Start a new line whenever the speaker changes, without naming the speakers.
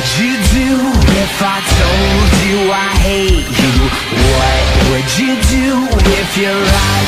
would you do if I told you I hate you? What would you do if your eyes